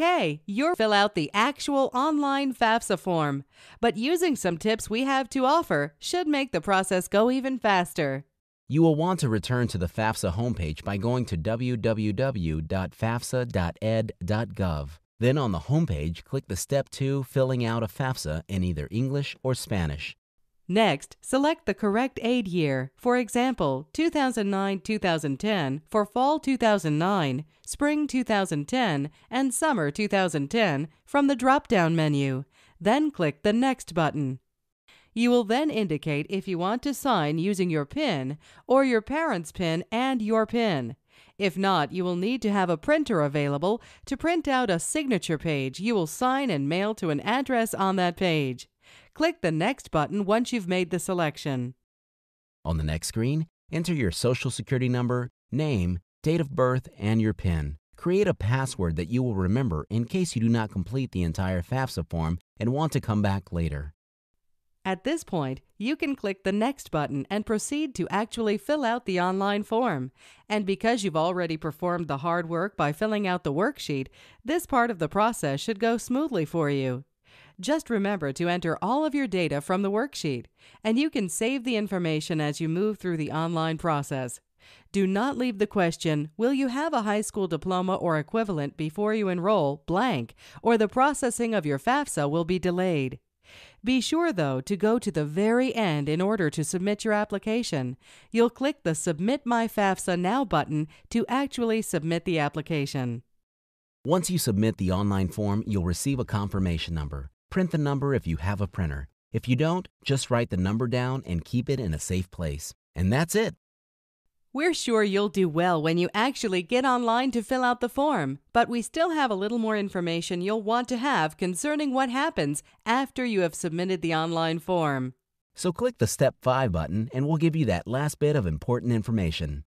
Okay, you'll fill out the actual online FAFSA form, but using some tips we have to offer should make the process go even faster. You will want to return to the FAFSA homepage by going to www.fafsa.ed.gov. Then on the homepage, click the Step 2 Filling Out a FAFSA in either English or Spanish. Next, select the correct aid year, for example, 2009-2010 for fall 2009, spring 2010, and summer 2010 from the drop-down menu. Then click the Next button. You will then indicate if you want to sign using your PIN or your parent's PIN and your PIN. If not, you will need to have a printer available to print out a signature page you will sign and mail to an address on that page. Click the Next button once you've made the selection. On the next screen, enter your social security number, name, date of birth, and your PIN. Create a password that you will remember in case you do not complete the entire FAFSA form and want to come back later. At this point, you can click the Next button and proceed to actually fill out the online form. And because you've already performed the hard work by filling out the worksheet, this part of the process should go smoothly for you. Just remember to enter all of your data from the worksheet, and you can save the information as you move through the online process. Do not leave the question, Will you have a high school diploma or equivalent before you enroll blank, or the processing of your FAFSA will be delayed. Be sure, though, to go to the very end in order to submit your application. You'll click the Submit My FAFSA Now button to actually submit the application. Once you submit the online form, you'll receive a confirmation number. Print the number if you have a printer. If you don't, just write the number down and keep it in a safe place. And that's it. We're sure you'll do well when you actually get online to fill out the form, but we still have a little more information you'll want to have concerning what happens after you have submitted the online form. So click the Step 5 button and we'll give you that last bit of important information.